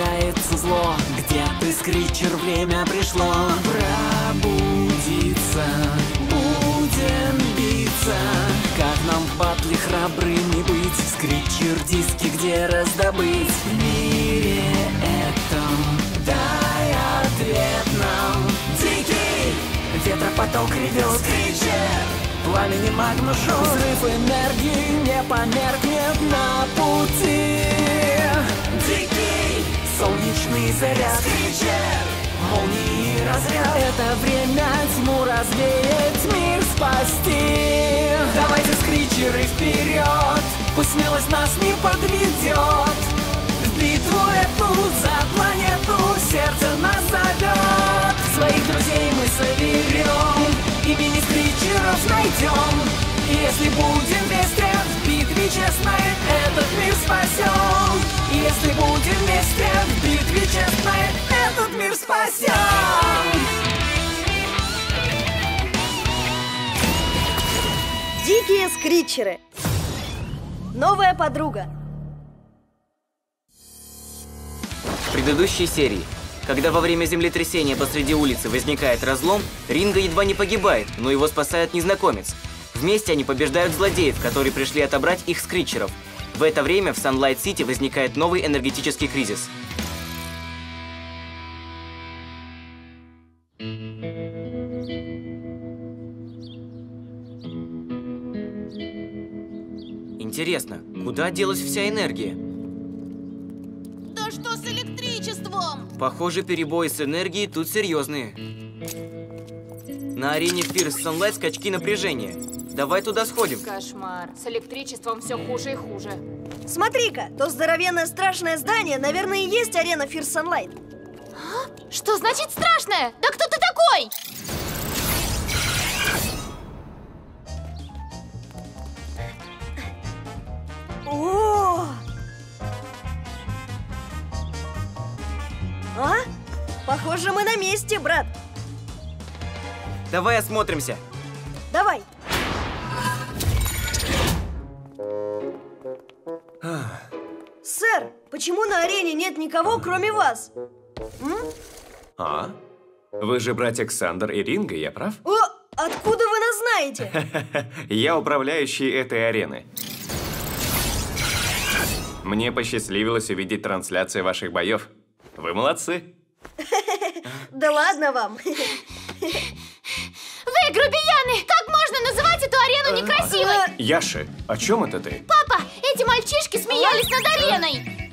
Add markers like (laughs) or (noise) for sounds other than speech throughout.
Вторгается зло. Где ты, скричер, время пришло. Пробудиться Будем биться. Как нам в батле храбрыми быть? Скричер диски где раздобыть? В мире этом Дай ответ нам. Дикий Ветропоток ревет Скричер Пламени жжет Взрыв энергии не померкнет на пути Солнечный заряд. Скричер Молнии разряд. Это время тьму развеять, мир спасти. Давайте скричеры вперед. Пусть смелость нас не подведет. В битву эту за планету Сердце нас зовет. Своих друзей мы соберем Имени скричеров найдем. Если будем в битве честной Этот мир спасем И если будем вместе в битве честной Этот мир спасем Дикие скричеры. Новая подруга. В предыдущей серии, когда во время землетрясения посреди улицы возникает разлом, Ринга едва не погибает, но его спасает незнакомец. Вместе они побеждают злодеев, которые пришли отобрать их скричеров. В это время в Санлайт-Сити возникает новый энергетический кризис. Интересно, куда делась вся энергия? Да что с электричеством? Похоже, перебои с энергией тут серьезные. На арене Фирс Sunlight скачки напряжения. Давай туда сходим. Кошмар. С электричеством все хуже и хуже. Смотри-ка, то здоровенное страшное здание, наверное, и есть арена Фир Sunlight. Что значит страшное? Да кто ты такой? О! А? Похоже, мы на месте, брат. Давай осмотримся. Давай. Сэр, почему на арене нет никого, кроме вас? А? Вы же братья Александр и Ринга, я прав? О, откуда вы нас знаете? (laughs) Я управляющий этой арены. Мне посчастливилось увидеть трансляции ваших боев. Вы молодцы. (laughs) Да ладно вам. Вы грубияны! Как можно называть эту арену некрасивой? Яши, о чем это ты? Папа, эти мальчишки смеялись над ареной.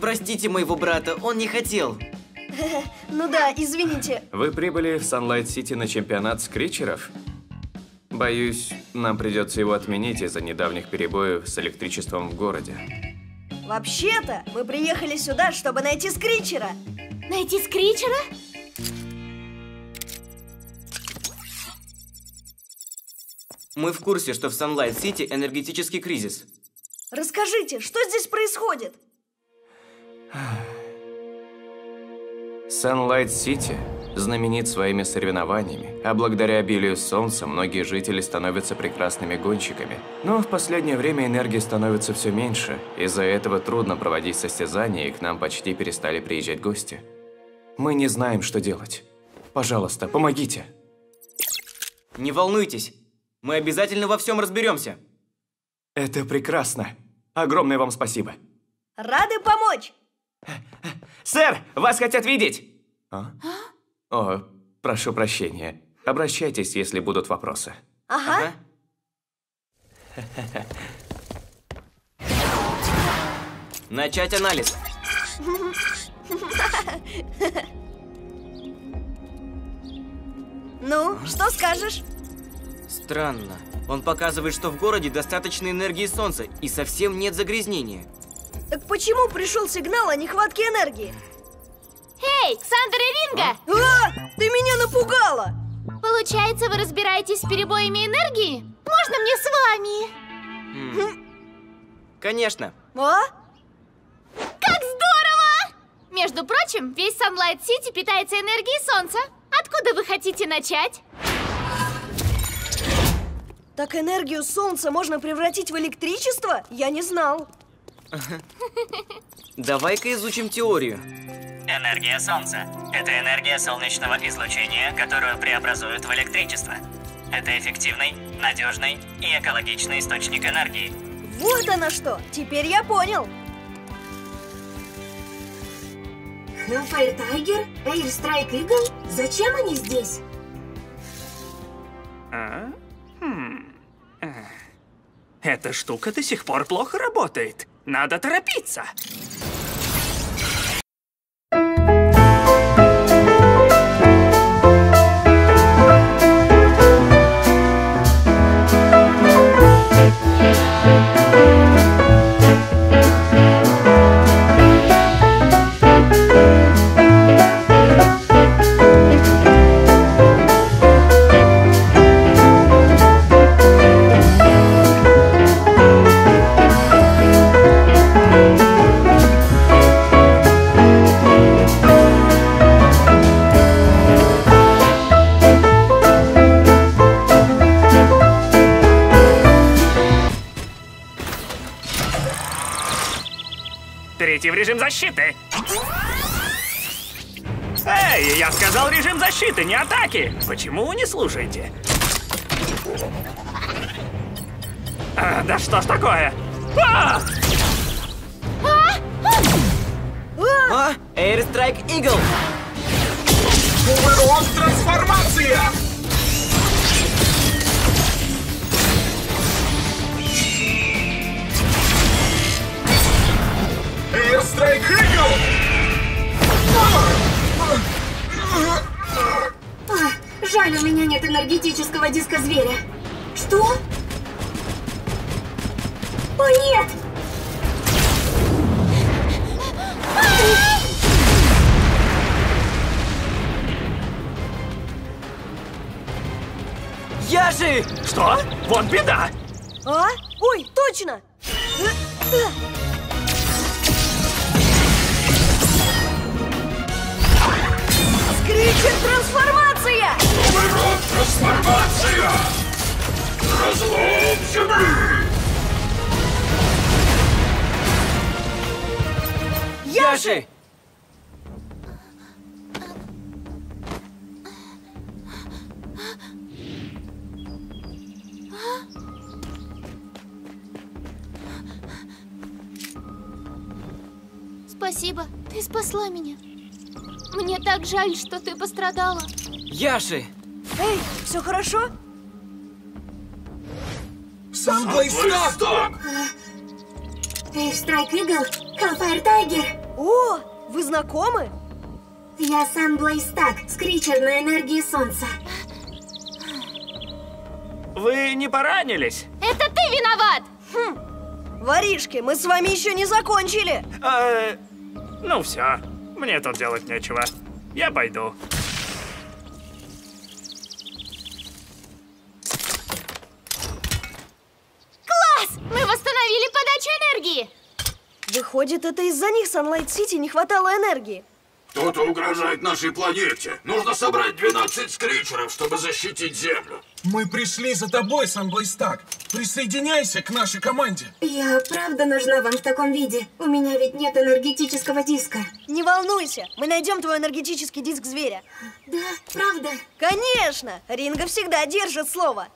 Простите моего брата, он не хотел. Ну да, извините. Вы прибыли в Санлайт-Сити на чемпионат скричеров? Боюсь, нам придется его отменить из-за недавних перебоев с электричеством в городе. Вообще-то, мы приехали сюда, чтобы найти Скричера. Найти скричера? Мы в курсе, что в Санлайт-Сити энергетический кризис. Расскажите, что здесь происходит? Санлайт-Сити знаменит своими соревнованиями, а благодаря обилию солнца многие жители становятся прекрасными гонщиками. Но в последнее время энергии становится все меньше, из-за этого трудно проводить состязания, и к нам почти перестали приезжать гости. Мы не знаем, что делать. Пожалуйста, помогите. Не волнуйтесь, мы обязательно во всем разберемся. Это прекрасно. Огромное вам спасибо. Рады помочь. Сэр, вас хотят видеть! А? О, прошу прощения. Обращайтесь, если будут вопросы. Ага. Начать анализ. Ну, что скажешь? Странно. Он показывает, что в городе достаточно энергии солнца и совсем нет загрязнения. Так почему пришел сигнал о нехватке энергии? Эй, Ксандр и Ринга! А, ты меня напугала! Получается, вы разбираетесь с перебоями энергии? Можно мне с вами? Конечно. А? Как здорово! Между прочим, весь Sunlight City питается энергией солнца. Откуда вы хотите начать? Так энергию солнца можно превратить в электричество? Я не знал. Давай-ка изучим теорию. Энергия Солнца – это энергия солнечного излучения, которую преобразуют в электричество. Это эффективный, надежный и экологичный источник энергии. Вот оно что! Теперь я понял. Hellfire Tiger? Airstrike Eagle? Зачем они здесь? А? Эта штука до сих пор плохо работает. Надо торопиться. Защиты, не атаки. Почему вы не слушаете? А, да что ж такое? А! А? Airstrike Eagle! Трансформация! Airstrike жаль, у меня нет энергетического диска зверя. Что? О, нет! Я же! Что? Вот беда! А? Ой, точно! Разлом земли! Я же! Спасибо, ты спасла меня. Мне так жаль, что ты пострадала. Яши! Эй, все хорошо? Санблейсток! Airstrike Eagle? Hellfire Tiger? О, вы знакомы? Я Sunblaze Stack, скричер на энергии солнца. Вы не поранились? Это ты виноват! Воришки, мы с вами еще не закончили. Э, ну все, мне тут делать нечего. Я пойду. Выходит, это из-за них Sunlight City не хватало энергии. Кто-то угрожает нашей планете. Нужно собрать 12 скричеров, чтобы защитить Землю. Мы пришли за тобой, Санблейстак. Присоединяйся к нашей команде. Я правда нужна вам в таком виде? У меня ведь нет энергетического диска. Не волнуйся, мы найдем твой энергетический диск зверя. Да, правда. Конечно, Ринга всегда держит слово.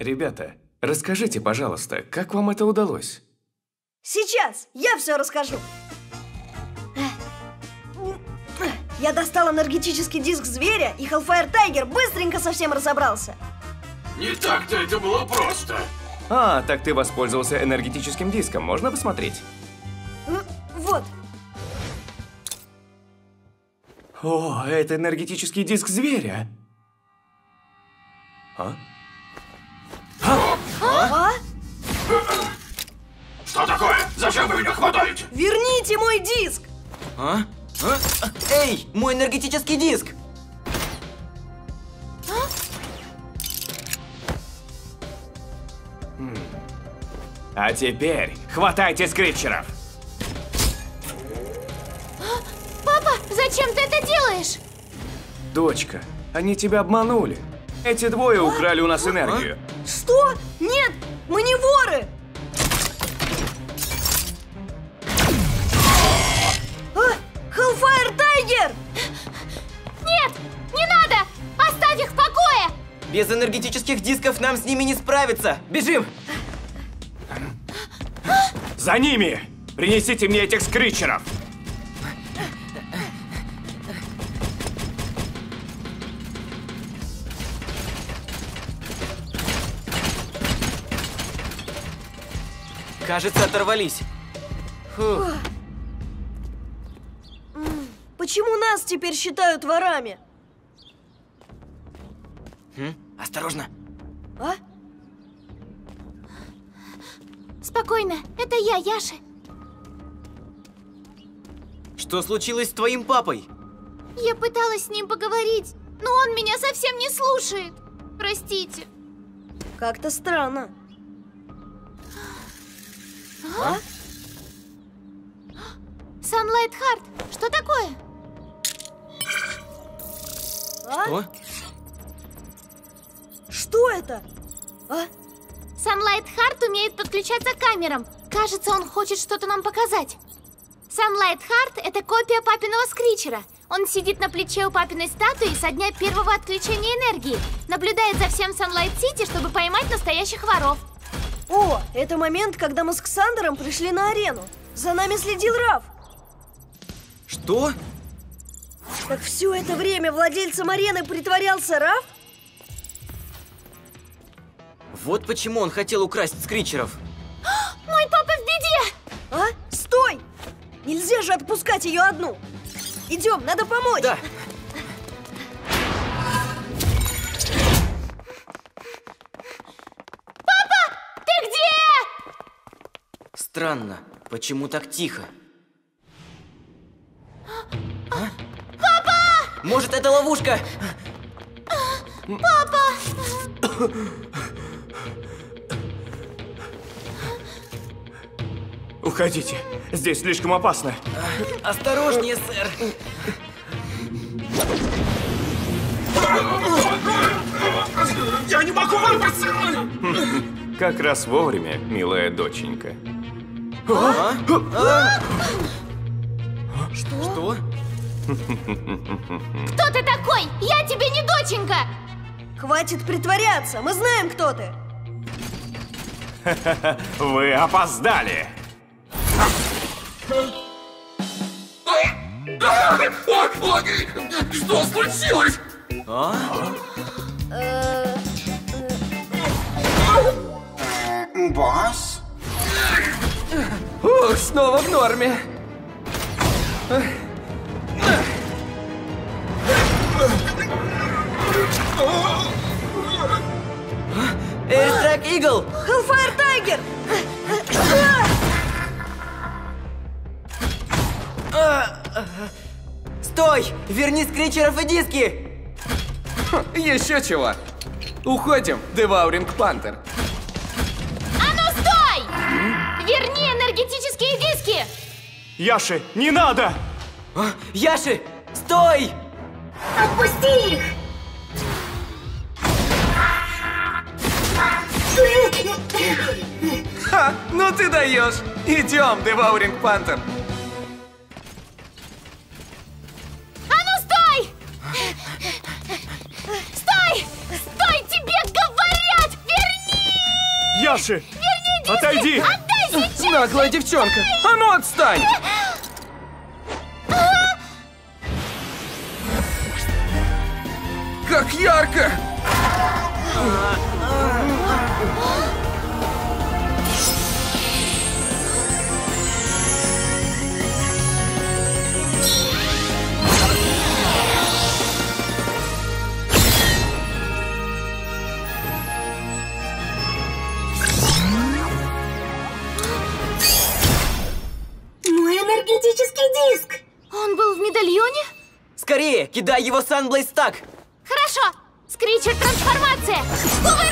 Ребята, расскажите, пожалуйста, как вам это удалось? Сейчас я все расскажу. Я достал энергетический диск зверя, и Hellfire Tiger быстренько совсем разобрался. Не так-то это было просто. А, так ты воспользовался энергетическим диском, можно посмотреть? Вот, О, это энергетический диск зверя. А? А? Зачем вы меня хватаете? Верните мой диск! А? А? Эй, мой энергетический диск! А теперь хватайте скритчеров. Папа, зачем ты это делаешь? Дочка, они тебя обманули. Эти двое украли у нас энергию. Что? Нет, мы не воры! Без энергетических дисков нам с ними не справиться! Бежим! За ними! Принесите мне этих скритчеров! Кажется, оторвались. Фух. Почему нас теперь считают ворами? Осторожно. А? Спокойно, это я, Яша. Что случилось с твоим папой? Я пыталась с ним поговорить, но он меня совсем не слушает. Простите. Как-то странно. А? Sunlight Heart, что такое? А? Что? Это? А? Sunlight Heart умеет подключаться к камерам. Кажется, он хочет что-то нам показать. Sunlight Heart — это копия папиного скричера. Он сидит на плече у папиной статуи со дня первого отключения энергии. Наблюдает за всем Sunlight City, чтобы поймать настоящих воров. О, это момент, когда мы с Ксандером пришли на арену. За нами следил Раф. Что? Так все это время владельцем арены притворялся Раф? Вот почему он хотел украсть скричеров. (gasps) Мой папа в беде! А? Стой! Нельзя же отпускать ее одну. Идем, надо помочь. Да. (gasps) Ты где? Странно, почему так тихо? (gasps) А? Папа! Может, это ловушка? Папа! (clears throat) (clears throat) Уходите, здесь слишком опасно. Осторожнее, сэр. Я не могу вырваться! Как раз вовремя, милая доченька. А? А? Что? Кто ты такой? Я тебе не доченька! Хватит притворяться, мы знаем, кто ты. (laughs) Вы опоздали! Что случилось? А? Бас? Ух, снова в норме. Эйртрак Игл! Hellfire Стой! Верни скричеров и диски! Еще чего? Уходим, Девауринг Пантер. А ну стой! Верни энергетические диски! Яши, не надо! А, Яши, стой! Отпусти их! Ха, ну ты даешь! Идем, Девауринг Пантер. Яши! Верни! Отойди! Отдай сейчас! Наглая девчонка! А ну отстань! Как ярко! Его Sunblaze так! Хорошо! Скричер трансформация! Кувырок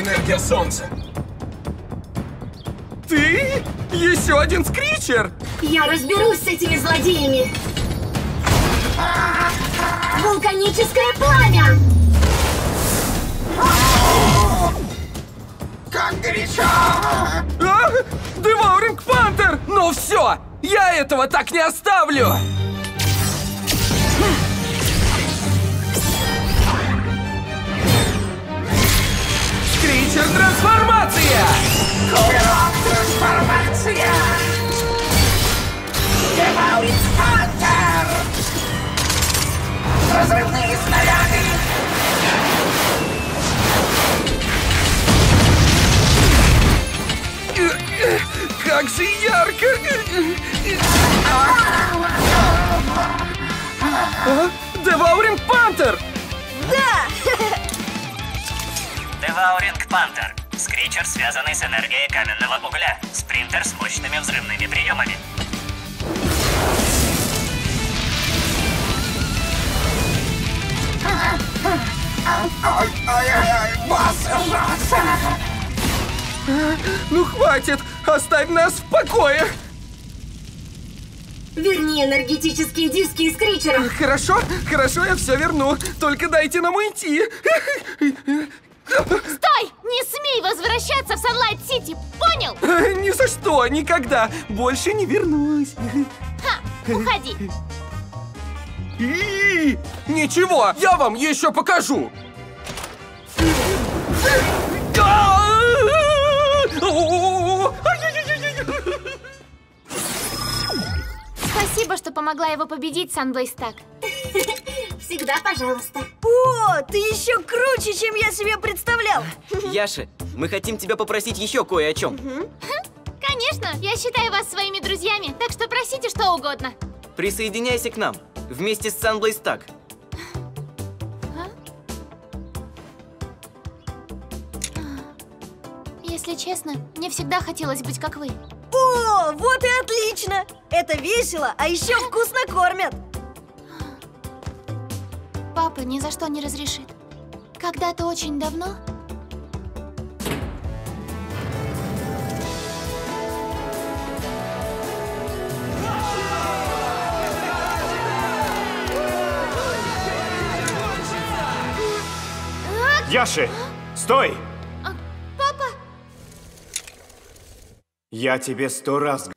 энергия солнца! Ты? Еще один скричер? Я разберусь с этими злодеями! Вулканическое пламя! Как горячо! А? Девауринг Пантер! Ну все! Я этого так не оставлю! Трансформация! Скричер, связанный с энергией каменного угля. Спринтер с мощными взрывными приемами. Ну хватит! Оставь нас в покое! Верни энергетические диски из Кричера! Хорошо, хорошо, я все верну. Только дайте нам уйти. Стой! Не смей возвращаться в Sunlight Сити, понял? Ни за что, никогда. Больше не вернусь. Ха, уходи. И, Ничего, я вам еще покажу. Спасибо, что помогла его победить, Sunblaze так. Всегда пожалуйста. О, ты еще круче, чем я себе представлял! (laughs) Яша, мы хотим тебя попросить еще кое о чем. Конечно, я считаю вас своими друзьями, так что просите что угодно. Присоединяйся к нам вместе с Sunblaze так. Если честно, мне всегда хотелось быть как вы. О, вот и отлично! Это весело, а еще вкусно кормят! Папа ни за что не разрешит. Когда-то очень давно Яши, стой! Папа! Я тебе сто раз...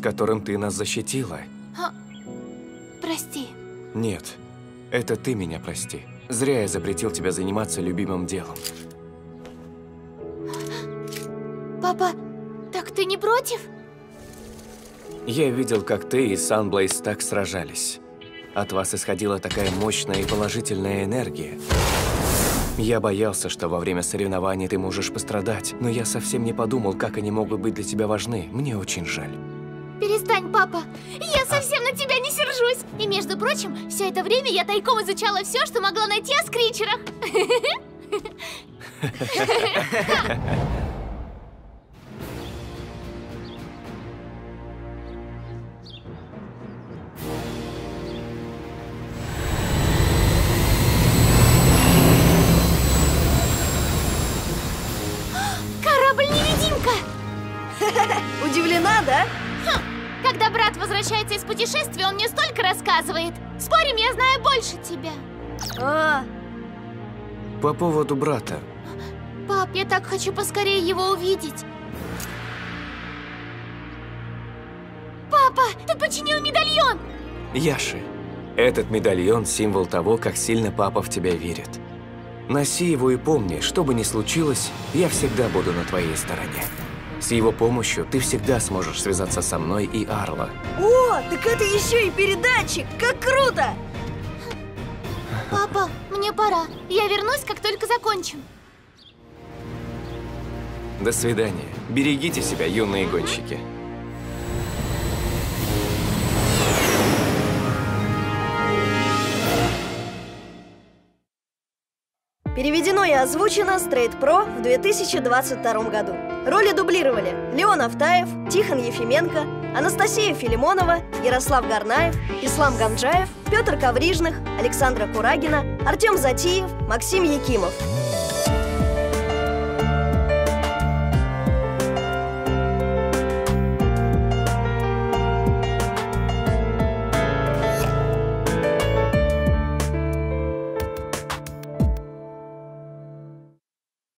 с которым ты нас защитила. А, Прости. Нет, это ты меня прости. Зря я запретил тебе заниматься любимым делом. Папа, так ты не против? Я видел, как ты и Санблейз так сражались. От вас исходила такая мощная и положительная энергия. Я боялся, что во время соревнований ты можешь пострадать, но я совсем не подумал, как они могут быть для тебя важны. Мне очень жаль. Перестань, папа. Я совсем на тебя не сержусь. И между прочим, все это время я тайком изучала все, что могла найти о скричерах. (laughs) рассказывает. Спорим, я знаю больше тебя. А, По поводу брата. Пап, я так хочу поскорее его увидеть. Папа, ты починил медальон! Яши, этот медальон – символ того, как сильно папа в тебя верит. Носи его и помни, что бы ни случилось, я всегда буду на твоей стороне. С его помощью ты всегда сможешь связаться со мной и Арла. о, так это еще и передатчик! Как круто! Папа, мне пора. Я вернусь, как только закончим. До свидания. Берегите себя, юные гонщики. Переведено и озвучено Straight Pro в 2022 году. Роли дублировали Леон Автаев, Тихон Ефименко, Анастасия Филимонова, Ярослав Гарнаев, Ислам Ганджаев, Петр Коврижных, Александра Курагина, Артем Затиев, Максим Якимов.